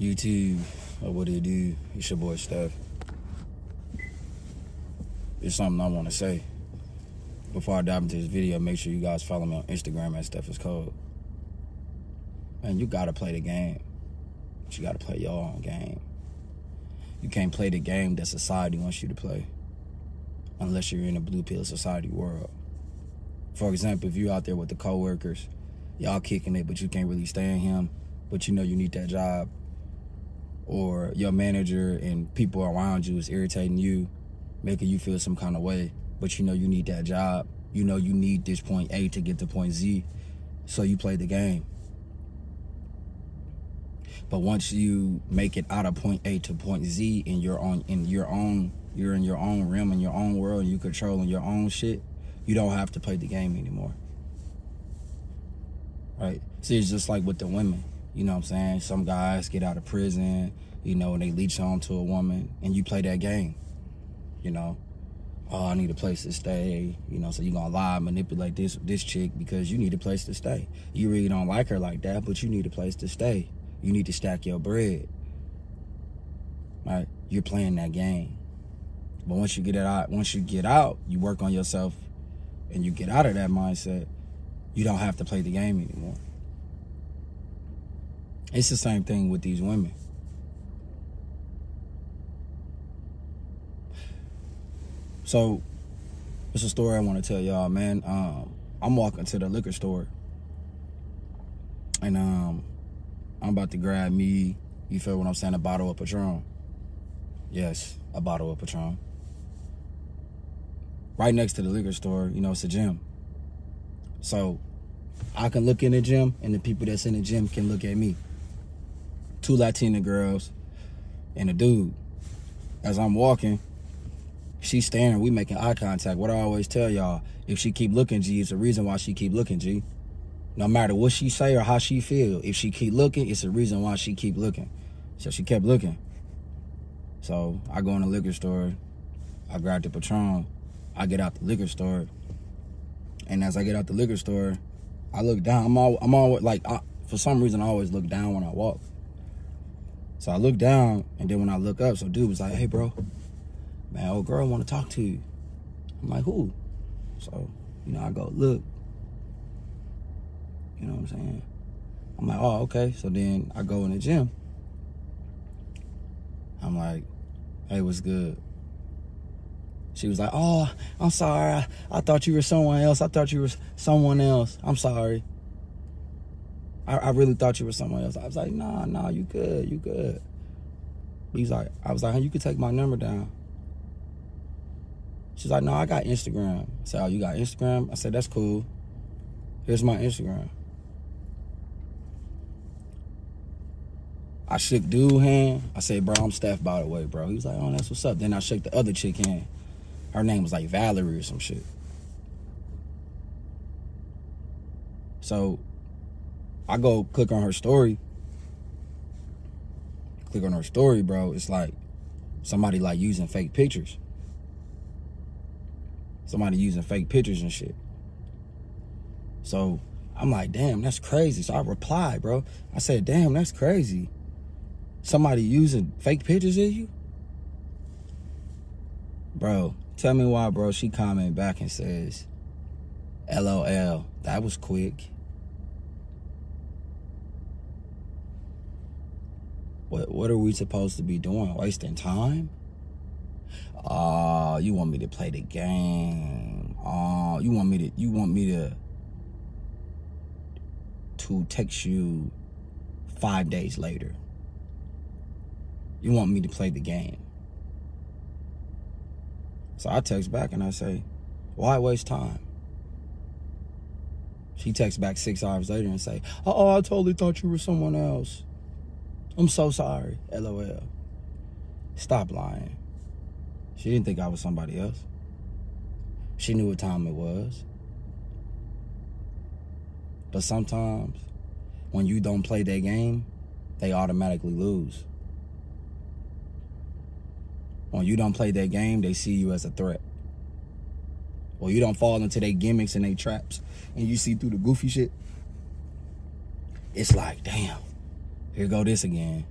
YouTube, or what it do? It's your boy Steph. It's something I want to say. Before I dive into this video, make sure you guys follow me on Instagram at Steph is Cold. And you gotta play the game. But you gotta play your own game. You can't play the game that society wants you to play. Unless you're in a blue pill society world. For example, if you're out there with the coworkers, y'all kicking it, but you can't really stand him, but you know you need that job or your manager and people around you is irritating you, making you feel some kind of way, but you know you need that job. You know you need this point A to get to point Z, so you play the game. But once you make it out of point A to point Z and you're on in your own you're in your own realm in your own world and you controlling your own shit, you don't have to play the game anymore. Right? See, it's just like with the women. You know what I'm saying? Some guys get out of prison, you know, and they leech on to a woman, and you play that game. You know, oh, I need a place to stay. You know, so you're gonna lie, manipulate this this chick because you need a place to stay. You really don't like her like that, but you need a place to stay. You need to stack your bread. Right? You're playing that game. But once you get out, once you get out, you work on yourself, and you get out of that mindset. You don't have to play the game anymore. It's the same thing with these women. So, it's a story I want to tell y'all, man. Um, I'm walking to the liquor store, and um, I'm about to grab me. You feel what I'm saying? A bottle of Patron. Yes, a bottle of Patron. Right next to the liquor store, you know, it's a gym. So I can look in the gym, and the people that's in the gym can look at me two Latina girls, and a dude. As I'm walking, she's staring. We making eye contact. What I always tell y'all: if she keep looking, G, it's a reason why she keep looking, G. No matter what she say or how she feel, if she keep looking, it's a reason why she keep looking. So she kept looking. So I go in the liquor store. I grab the Patron. I get out the liquor store. And as I get out the liquor store, I look down. I'm all, I'm always like, I, for some reason, I always look down when I walk. So I look down, and then when I look up, so dude was like, "Hey, bro, man, old girl want to talk to you." I'm like, "Who?" So you know, I go look. You know what I'm saying? I'm like, "Oh, okay." So then I go in the gym. I'm like, "Hey, what's good?" She was like, "Oh, I'm sorry. I, I thought you were someone else. I thought you were someone else. I'm sorry." I, I really thought you were someone else. I was like, nah, nah, you good, you good. He's like, I was like, hey, you could take my number down. She's like, no, I got Instagram. I said, oh, you got Instagram? I said, that's cool. Here's my Instagram. I shook dude hand. I said, bro, I'm Steph, by the way, bro. He was like, oh, that's what's up. Then I shook the other chick hand. Her name was like Valerie or some shit. So I go click on her story. Click on her story, bro. It's like somebody like using fake pictures. Somebody using fake pictures and shit. So I'm like, damn, that's crazy. So I replied, bro. I said, damn, that's crazy. Somebody using fake pictures of you? Bro, tell me why, bro. She commented back and says, LOL, that was quick. What what are we supposed to be doing? Wasting time? Uh, you want me to play the game. Uh, you want me to you want me to to text you five days later. You want me to play the game. So I text back and I say, why waste time? She texts back six hours later and say, oh, I totally thought you were someone else. I'm so sorry. LOL. Stop lying. She didn't think I was somebody else. She knew what time it was. But sometimes, when you don't play their game, they automatically lose. When you don't play their game, they see you as a threat. Or you don't fall into their gimmicks and their traps, and you see through the goofy shit. It's like, damn, here go this again.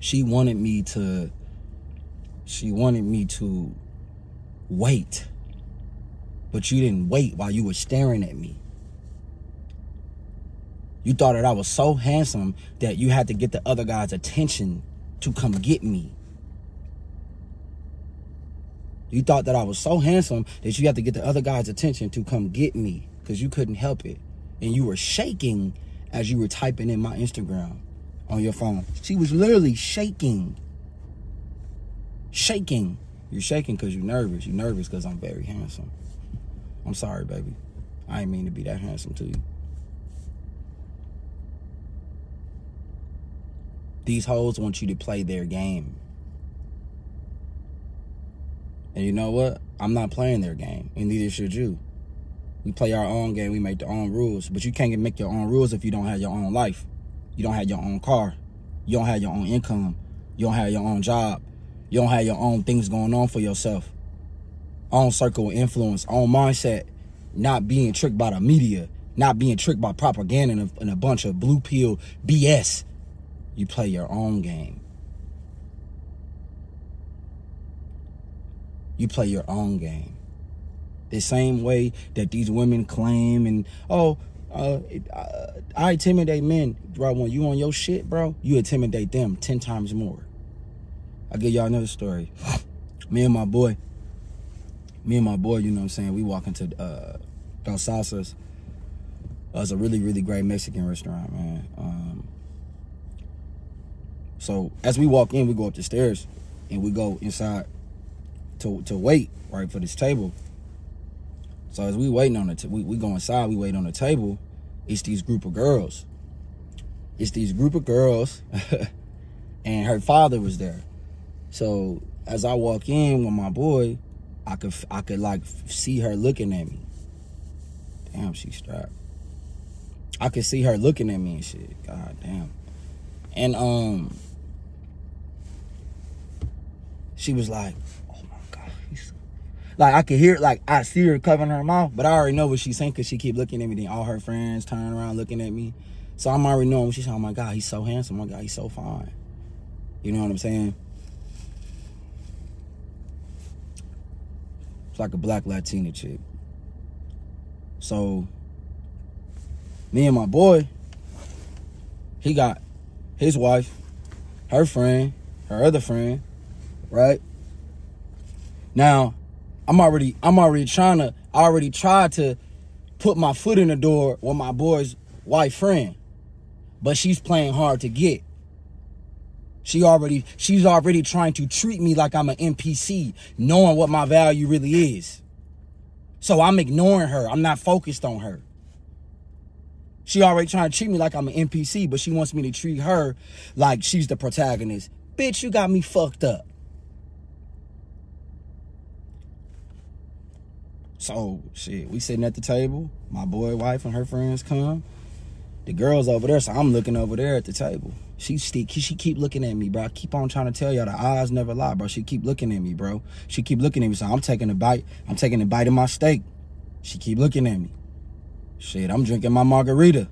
she wanted me to she wanted me to wait. But you didn't wait while you were staring at me. You thought that I was so handsome that you had to get the other guy's attention to come get me. You thought that I was so handsome that you had to get the other guy's attention to come get me because you couldn't help it. And you were shaking as you were typing in my Instagram on your phone. She was literally shaking. Shaking. You're shaking because you're nervous. You're nervous because I'm very handsome. I'm sorry, baby. I ain't mean to be that handsome to you. These hoes want you to play their game. And you know what? I'm not playing their game, and neither should you. We play our own game, we make the own rules. But you can't make your own rules if you don't have your own life. You don't have your own car. You don't have your own income. You don't have your own job. You don't have your own things going on for yourself. Own circle of influence, own mindset. Not being tricked by the media. Not being tricked by propaganda and a, and a bunch of blue pill BS. You play your own game. You play your own game. The same way that these women claim and, oh, uh, uh, I intimidate men, bro. When you on your shit, bro, you intimidate them 10 times more. I'll give y'all another story. me and my boy, me and my boy, you know what I'm saying, we walk into uh, Dos Salsas. Uh, it's a really, really great Mexican restaurant, man. Um, so as we walk in, we go up the stairs and we go inside to to wait right for this table. So as we waiting on it, we, we go inside, we wait on the table. It's these group of girls. It's these group of girls, and her father was there. So as I walk in with my boy, I could I could like see her looking at me. Damn, she's strapped. I could see her looking at me and shit. God damn. And um she was like. Like I could hear like I see her covering her mouth, but I already know what she's saying because she keep looking at me. Then all her friends turn around looking at me. So I'm already knowing she's saying, oh my God, he's so handsome. Oh my God, he's so fine. You know what I'm saying? It's like a black Latina chick. So me and my boy, he got his wife, her friend, her other friend, right? Now, I'm already I'm already trying to I already tried to put my foot in the door with my boy's wife friend. But she's playing hard to get. She already she's already trying to treat me like I'm an NPC, knowing what my value really is. So I'm ignoring her. I'm not focused on her. She already trying to treat me like I'm an NPC, but she wants me to treat her like she's the protagonist. Bitch, you got me fucked up. So shit, we sitting at the table. My boy, wife, and her friends come. The girl's over there, so I'm looking over there at the table. She still, she keep looking at me, bro. I keep on trying to tell y'all the eyes never lie, bro. She keep looking at me, bro. She keep looking at me, so I'm taking a bite. I'm taking a bite of my steak. She keep looking at me. Shit, I'm drinking my margarita.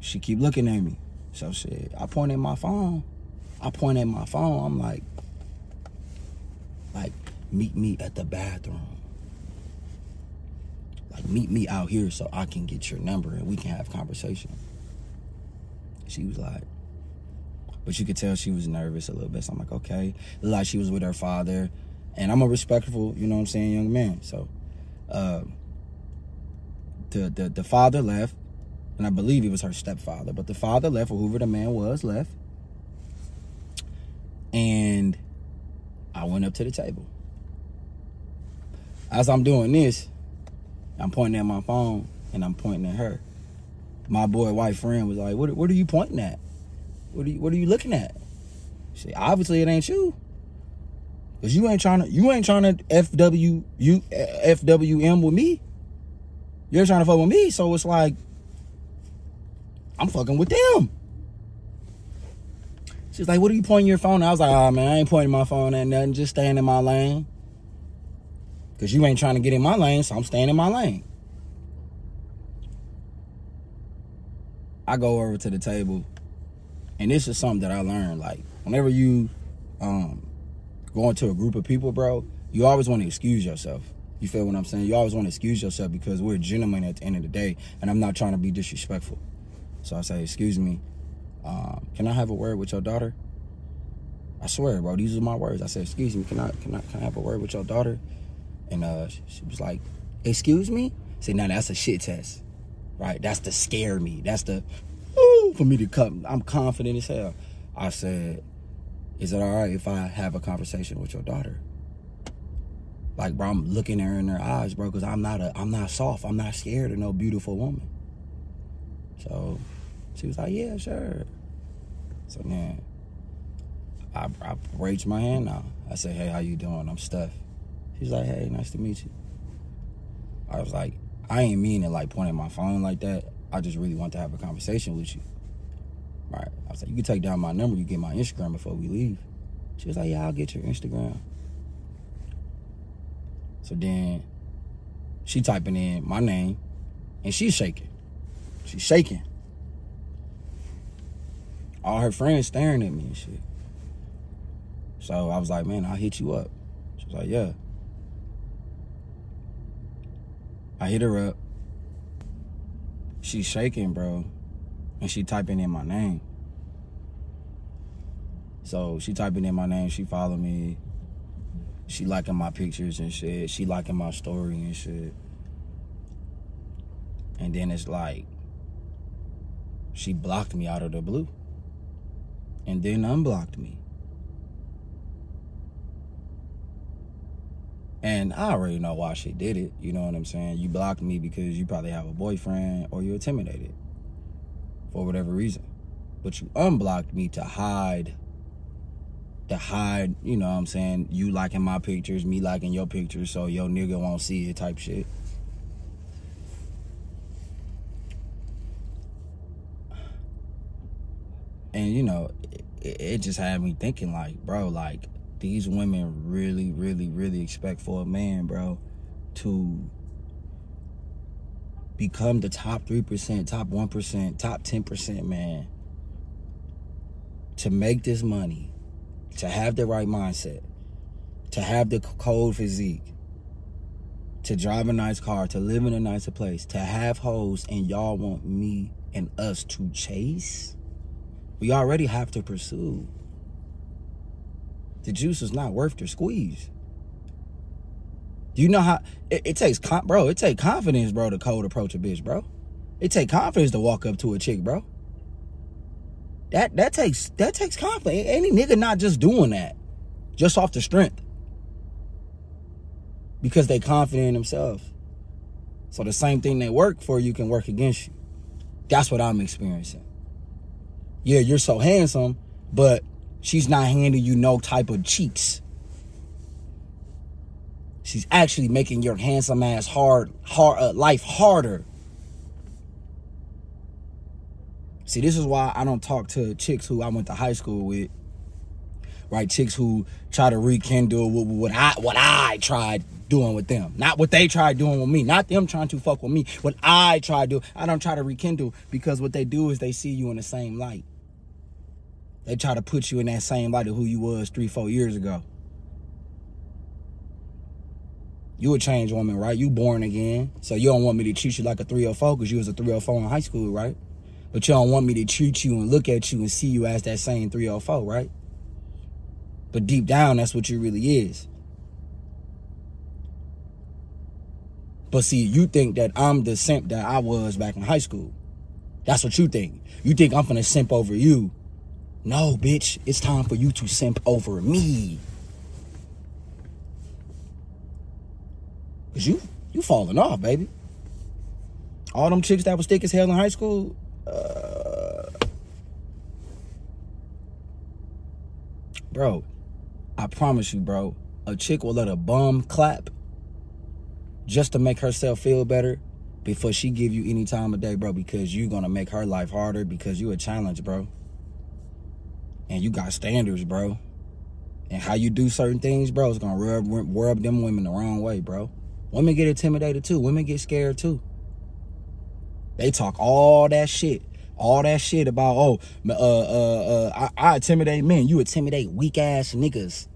She keep looking at me. So shit, I point at my phone. I point at my phone. I'm like, like, meet me at the bathroom. Like, meet me out here so I can get your number and we can have conversation. She was like, but you could tell she was nervous a little bit. So I'm like, okay. Like she was with her father. And I'm a respectful, you know what I'm saying, young man. So uh, the, the the father left, and I believe he was her stepfather, but the father left, or whoever the man was left. And I went up to the table. As I'm doing this, I'm pointing at my phone and I'm pointing at her. My boy, white friend was like, "What? What are you pointing at? What are you? What are you looking at?" She said, obviously it ain't you, cause you ain't trying to. You ain't trying to FW you FWM with me. You're trying to fuck with me, so it's like I'm fucking with them. She's like, "What are you pointing your phone?" At? I was like, "Oh man, I ain't pointing my phone at nothing. Just staying in my lane." Because you ain't trying to get in my lane, so I'm staying in my lane. I go over to the table, and this is something that I learned like whenever you um go into a group of people, bro, you always want to excuse yourself. You feel what I'm saying? You always want to excuse yourself because we're gentlemen at the end of the day, and I'm not trying to be disrespectful. So I say, excuse me, um, can I have a word with your daughter? I swear, bro, these are my words. I said, excuse me, can I can I can I have a word with your daughter? And uh, she was like, excuse me? I said, now that's a shit test. Right? That's to scare me. That's the ooh, for me to come. I'm confident as hell. I said, is it all right if I have a conversation with your daughter? Like, bro, I'm looking her in her eyes, bro, because I'm not a, I'm not soft. I'm not scared of no beautiful woman. So she was like, yeah, sure. So then I, I raised my hand now. I said, hey, how you doing? I'm Steph. She's like, hey, nice to meet you. I was like, I ain't mean to like point at my phone like that. I just really want to have a conversation with you. Right. I was like, you can take down my number, you get my Instagram before we leave. She was like, yeah, I'll get your Instagram. So then she typing in my name and she's shaking. She's shaking. All her friends staring at me and shit. So I was like, man, I'll hit you up. She was like, yeah. I hit her up. She's shaking, bro. And she typing in my name. So she typing in my name, she follow me. She liking my pictures and shit. She liking my story and shit. And then it's like she blocked me out of the blue. And then unblocked me. And I already know why she did it. You know what I'm saying? You blocked me because you probably have a boyfriend or you're intimidated for whatever reason. But you unblocked me to hide to hide, you know what I'm saying, you liking my pictures, me liking your pictures, so your nigga won't see it type shit. And you know, it, it just had me thinking like, bro, like these women really, really, really expect for a man, bro, to become the top 3%, top 1%, top 10% man. To make this money to have the right mindset, to have the cold physique, to drive a nice car, to live in a nicer place, to have hoes, and y'all want me and us to chase? We already have to pursue. The juice is not worth the squeeze. Do you know how it, it takes, bro? It takes confidence, bro, to cold approach a bitch, bro. It takes confidence to walk up to a chick, bro. That that takes that takes confidence. Any nigga not just doing that, just off the strength, because they confident in themselves. So the same thing that work for you can work against you. That's what I'm experiencing. Yeah, you're so handsome, but she's not handing you no type of cheeks. She's actually making your handsome ass hard, hard uh, life harder See, this is why I don't talk to chicks who I went to high school with. Right, chicks who try to rekindle what, what I what I tried doing with them, not what they tried doing with me, not them trying to fuck with me. What I try to do, I don't try to rekindle because what they do is they see you in the same light. They try to put you in that same light of who you was three, four years ago. You a change woman, right? You born again. So you don't want me to treat you like a 304 because you was a 304 in high school, right? But you don't want me to treat you and look at you and see you as that same 304, right? But deep down, that's what you really is. But see, you think that I'm the simp that I was back in high school. That's what you think. You think I'm gonna simp over you. No, bitch, it's time for you to simp over me. Cause you you falling off, baby. All them chicks that was thick as hell in high school, uh, bro, I promise you, bro, a chick will let a bum clap just to make herself feel better before she give you any time of day, bro, because you gonna make her life harder because you a challenge, bro. And you got standards, bro. And how you do certain things, bro, is gonna rub, rub them women the wrong way, bro. Women get intimidated too. Women get scared too. They talk all that shit. All that shit about oh, uh, uh, uh, I, I intimidate men. You intimidate weak ass niggas.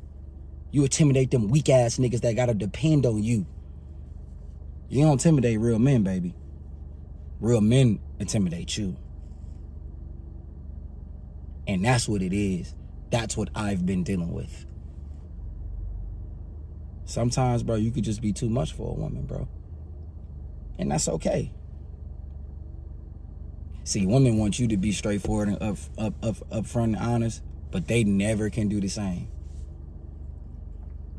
You intimidate them weak ass niggas that gotta depend on you. You don't intimidate real men, baby. Real men intimidate you. And that's what it is. That's what I've been dealing with. Sometimes, bro, you could just be too much for a woman, bro. And that's okay. See, women want you to be straightforward and up, up, up, up front and honest, but they never can do the same.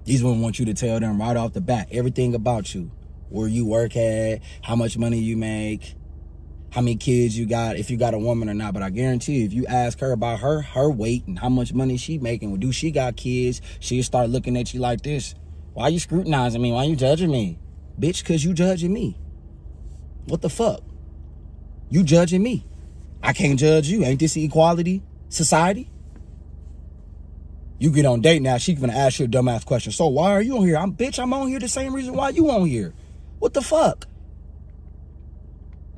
These women want you to tell them right off the bat everything about you. Where you work at, how much money you make, how many kids you got, if you got a woman or not. But I guarantee you, if you ask her about her her weight and how much money she making, do she got kids, she'll start looking at you like this. Why you scrutinizing me? Why you judging me? Bitch, cause you judging me. What the fuck? You judging me. I can't judge you. Ain't this equality society? You get on date now, she gonna ask you a dumbass question. So why are you on here? I'm bitch, I'm on here the same reason why you on here. What the fuck?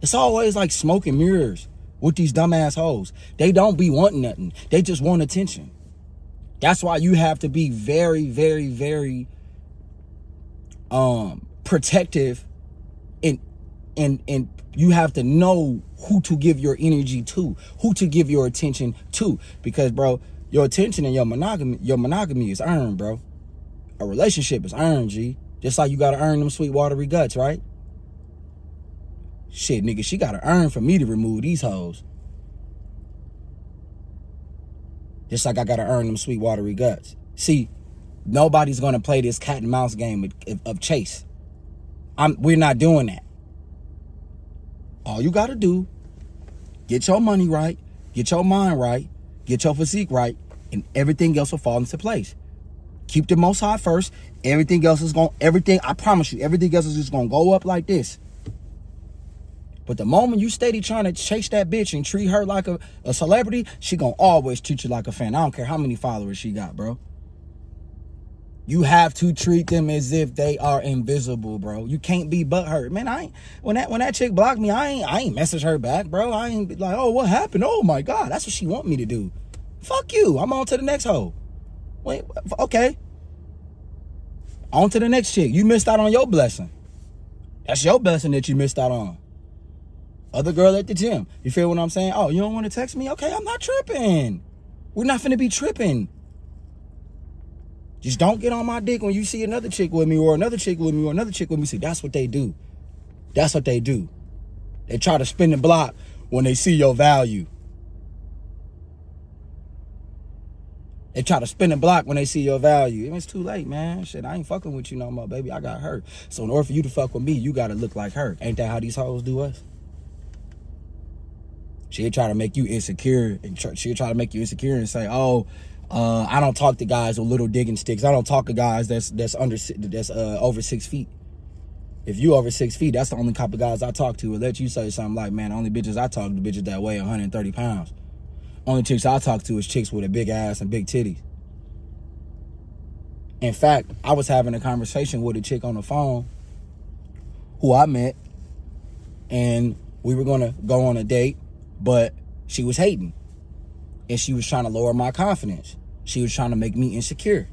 It's always like smoke and mirrors with these dumbass hoes. They don't be wanting nothing. They just want attention. That's why you have to be very, very, very um protective and and and you have to know who to give your energy to, who to give your attention to. Because bro, your attention and your monogamy, your monogamy is earned, bro. A relationship is earned, G. Just like you gotta earn them sweet watery guts, right? Shit, nigga, she gotta earn for me to remove these hoes. Just like I gotta earn them sweet watery guts. See, nobody's gonna play this cat and mouse game of, of chase. I'm we're not doing that. All you gotta do, get your money right, get your mind right, get your physique right, and everything else will fall into place. Keep the most high first. Everything else is going everything, I promise you, everything else is just gonna go up like this. But the moment you steady trying to chase that bitch and treat her like a, a celebrity, she gonna always treat you like a fan. I don't care how many followers she got, bro. You have to treat them as if they are invisible, bro. You can't be butthurt. Man, I ain't when that when that chick blocked me, I ain't I ain't message her back, bro. I ain't like, oh, what happened? Oh my god, that's what she want me to do. Fuck you. I'm on to the next hoe. Wait, okay. On to the next chick. You missed out on your blessing. That's your blessing that you missed out on. Other girl at the gym. You feel what I'm saying? Oh, you don't want to text me? Okay, I'm not tripping. We're not finna be tripping. Just don't get on my dick when you see another chick with me or another chick with me or another chick with me. See, that's what they do. That's what they do. They try to spin the block when they see your value. They try to spin the block when they see your value. It's too late, man. Shit, I ain't fucking with you no more, baby. I got hurt. So in order for you to fuck with me, you gotta look like her. Ain't that how these hoes do us? She'll try to make you insecure and she'll try to make you insecure and say, oh, uh, I don't talk to guys with little digging sticks. I don't talk to guys that's that's under that's uh, over six feet. If you over six feet, that's the only type of guys I talk to. Will let you say something like, "Man, the only bitches I talk to bitches that weigh 130 pounds. Only chicks I talk to is chicks with a big ass and big titties." In fact, I was having a conversation with a chick on the phone who I met, and we were gonna go on a date, but she was hating, and she was trying to lower my confidence. She was trying to make me insecure.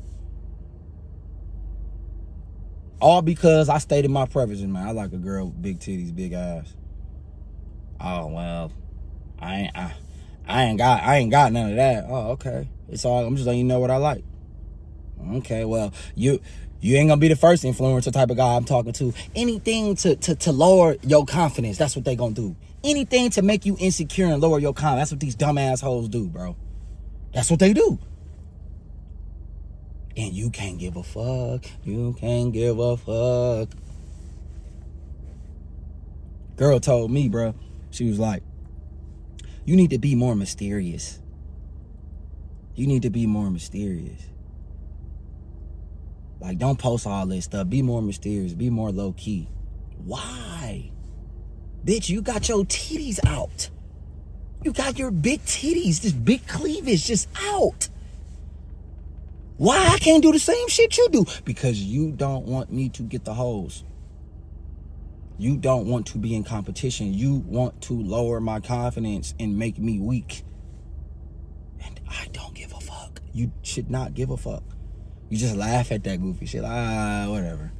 All because I stated my preferences, man. I like a girl with big titties, big ass. Oh well, I ain't I, I ain't got I ain't got none of that. Oh, okay. It's all I'm just letting you know what I like. Okay, well, you you ain't gonna be the first influencer type of guy I'm talking to. Anything to to to lower your confidence, that's what they gonna do. Anything to make you insecure and lower your confidence, that's what these dumb assholes do, bro. That's what they do and you can't give a fuck. You can't give a fuck. Girl told me, bro, she was like, you need to be more mysterious. You need to be more mysterious. Like, don't post all this stuff. Be more mysterious. Be more low key. Why? Bitch, you got your titties out. You got your big titties, this big cleavage just out. Why I can't do the same shit you do? Because you don't want me to get the hoes. You don't want to be in competition. You want to lower my confidence and make me weak. And I don't give a fuck. You should not give a fuck. You just laugh at that goofy shit. Ah, whatever.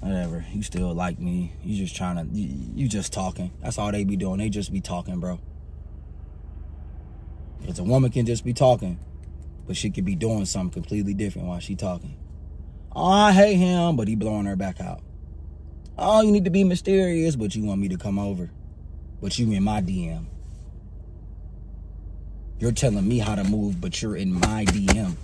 Whatever. You still like me. You just trying to, you, you just talking. That's all they be doing. They just be talking, bro. Because a woman can just be talking, but she could be doing something completely different while she talking. Oh, I hate him, but he blowing her back out. Oh, you need to be mysterious, but you want me to come over. But you in my DM. You're telling me how to move, but you're in my DM.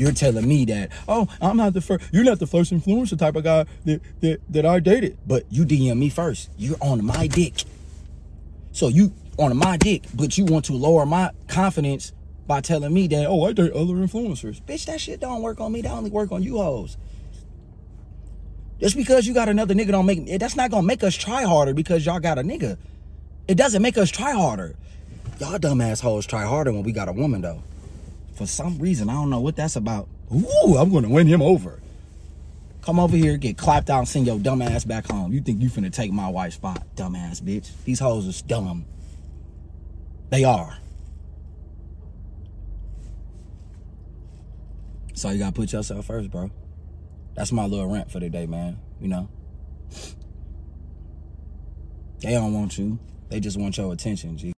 You're telling me that, oh, I'm not the first, you're not the first influencer type of guy that, that, that I dated. But you DM me first. You're on my dick. So you on my dick, but you want to lower my confidence by telling me that, oh, I date other influencers. Bitch, that shit don't work on me. That only work on you hoes. Just because you got another nigga don't make that's not gonna make us try harder because y'all got a nigga. It doesn't make us try harder. Y'all dumbass hoes try harder when we got a woman though. For some reason, I don't know what that's about. Ooh, I'm gonna win him over. Come over here, get clapped out, and send your dumb ass back home. You think you finna take my wife's spot, dumbass bitch. These hoes is dumb. They are. So you gotta put yourself first, bro. That's my little rant for the day, man. You know? They don't want you. They just want your attention, G.